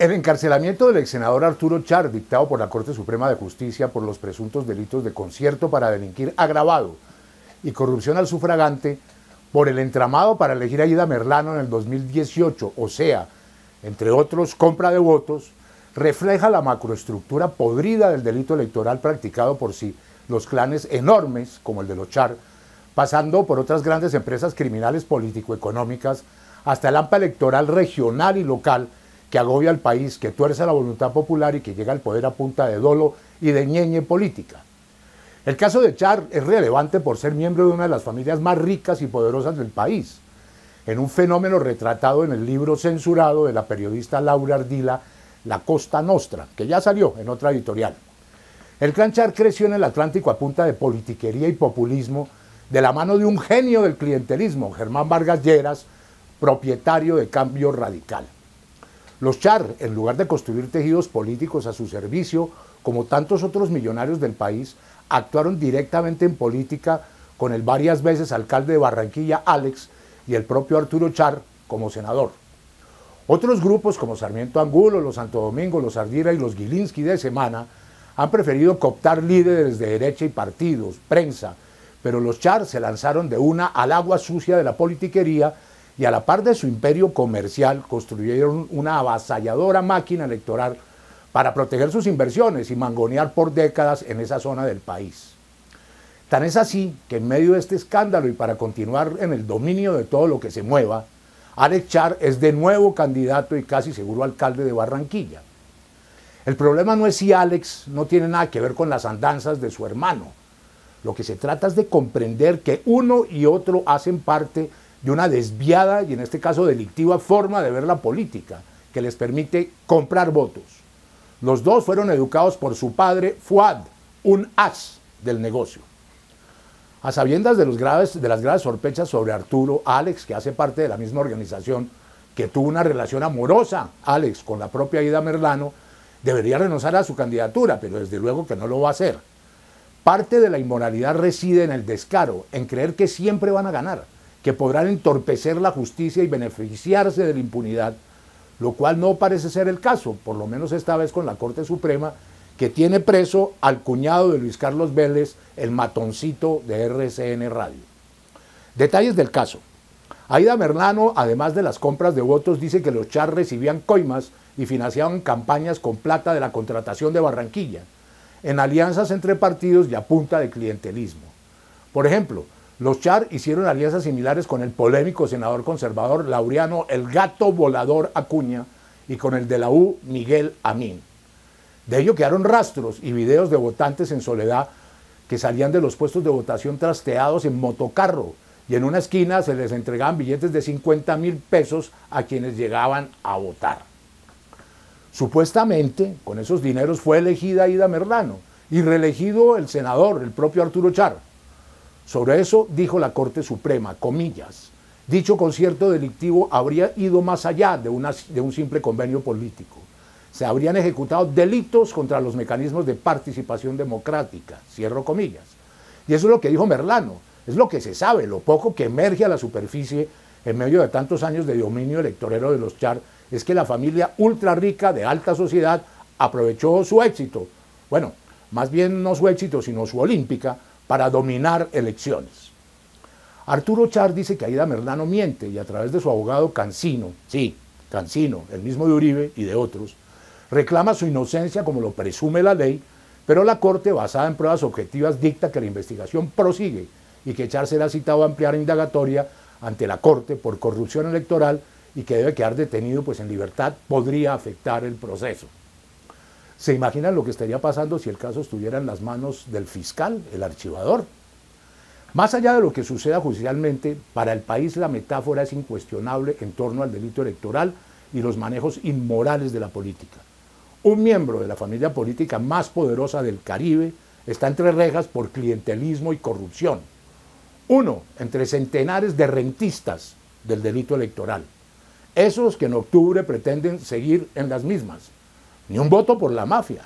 El encarcelamiento del ex senador Arturo Char, dictado por la Corte Suprema de Justicia por los presuntos delitos de concierto para delinquir agravado y corrupción al sufragante, por el entramado para elegir a Ida Merlano en el 2018, o sea, entre otros, compra de votos, refleja la macroestructura podrida del delito electoral practicado por sí, los clanes enormes, como el de los Char, pasando por otras grandes empresas criminales político-económicas, hasta el AMPA electoral regional y local, que agobia al país, que tuerce la voluntad popular y que llega al poder a punta de dolo y de ñeñe política. El caso de Char es relevante por ser miembro de una de las familias más ricas y poderosas del país, en un fenómeno retratado en el libro censurado de la periodista Laura Ardila, La Costa Nostra, que ya salió en otra editorial. El clan Char creció en el Atlántico a punta de politiquería y populismo, de la mano de un genio del clientelismo, Germán Vargas Lleras, propietario de Cambio Radical. Los Char, en lugar de construir tejidos políticos a su servicio, como tantos otros millonarios del país, actuaron directamente en política con el varias veces alcalde de Barranquilla, Alex, y el propio Arturo Char como senador. Otros grupos como Sarmiento Angulo, los Santo Domingo, los Ardira y los Gilinski de Semana han preferido cooptar líderes de derecha y partidos, prensa, pero los Char se lanzaron de una al agua sucia de la politiquería y a la par de su imperio comercial construyeron una avasalladora máquina electoral para proteger sus inversiones y mangonear por décadas en esa zona del país. Tan es así que en medio de este escándalo y para continuar en el dominio de todo lo que se mueva, Alex Char es de nuevo candidato y casi seguro alcalde de Barranquilla. El problema no es si Alex no tiene nada que ver con las andanzas de su hermano. Lo que se trata es de comprender que uno y otro hacen parte de una desviada y en este caso delictiva forma de ver la política que les permite comprar votos. Los dos fueron educados por su padre Fuad, un as del negocio. A sabiendas de, los graves, de las graves sospechas sobre Arturo, Alex, que hace parte de la misma organización, que tuvo una relación amorosa, Alex, con la propia Ida Merlano, debería renunciar a su candidatura, pero desde luego que no lo va a hacer. Parte de la inmoralidad reside en el descaro, en creer que siempre van a ganar que podrán entorpecer la justicia y beneficiarse de la impunidad, lo cual no parece ser el caso, por lo menos esta vez con la Corte Suprema, que tiene preso al cuñado de Luis Carlos Vélez, el matoncito de RCN Radio. Detalles del caso. Aida Merlano, además de las compras de votos, dice que los char recibían coimas y financiaban campañas con plata de la contratación de Barranquilla, en alianzas entre partidos y a punta de clientelismo. Por ejemplo, los Char hicieron alianzas similares con el polémico senador conservador Laureano El Gato Volador Acuña y con el de la U Miguel Amín. De ello quedaron rastros y videos de votantes en soledad que salían de los puestos de votación trasteados en motocarro y en una esquina se les entregaban billetes de 50 mil pesos a quienes llegaban a votar. Supuestamente, con esos dineros fue elegida Ida Merlano y reelegido el senador, el propio Arturo Char. Sobre eso dijo la Corte Suprema, comillas, dicho concierto delictivo habría ido más allá de, un simple convenio político. Se habrían ejecutado delitos contra los mecanismos de participación democrática, cierro comillas. Y eso es lo que dijo Merlano, es lo que se sabe, lo poco que emerge a la superficie en medio de tantos años de dominio electorero de los Char, es que la familia ultra rica de alta sociedad aprovechó su éxito, bueno, más bien no su éxito, sino su olímpica, para dominar elecciones. Arturo Char dice que Aida Merlano miente y a través de su abogado Cancino, sí, Cancino, el mismo de Uribe y de otros, reclama su inocencia como lo presume la ley, pero la Corte, basada en pruebas objetivas, dicta que la investigación prosigue y que Char será citado a ampliar indagatoria ante la Corte por corrupción electoral y que debe quedar detenido, pues en libertad podría afectar el proceso. ¿Se imaginan lo que estaría pasando si el caso estuviera en las manos del fiscal, el archivador? Más allá de lo que suceda judicialmente, para el país la metáfora es incuestionable en torno al delito electoral y los manejos inmorales de la política. Un miembro de la familia política más poderosa del Caribe está entre rejas por clientelismo y corrupción. Uno entre centenares de rentistas del delito electoral. Esos que en octubre pretenden seguir en las mismas ni un voto por la mafia.